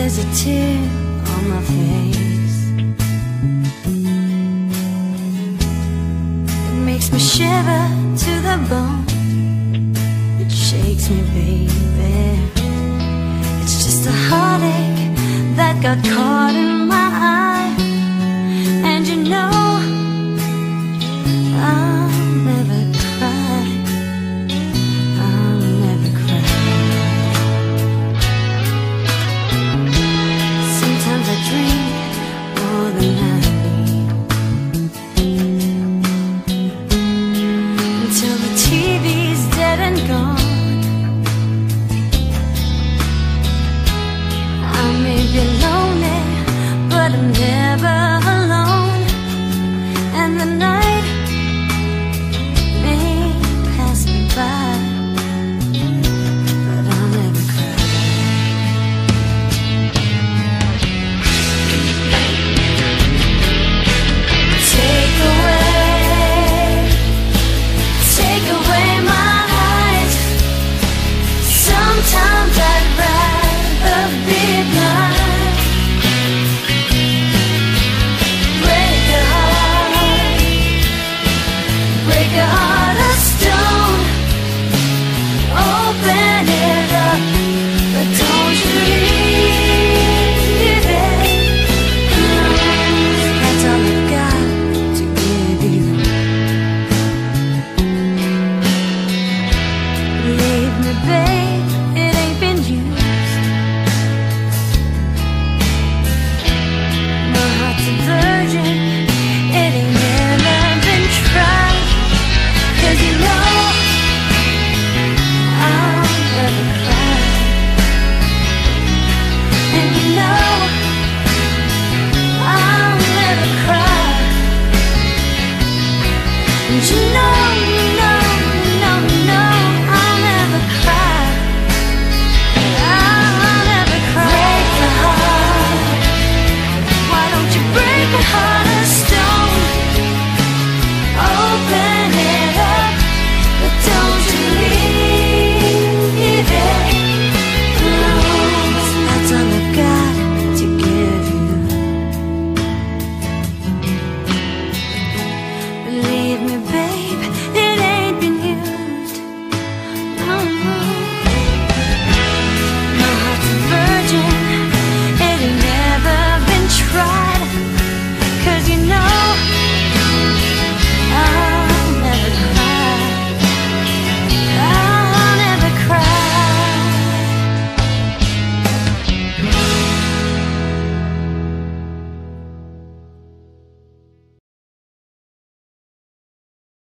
there's a tear on my face. It makes me shiver to the bone. It shakes me, baby. It's just a heartache that got caught in my eyes. 只能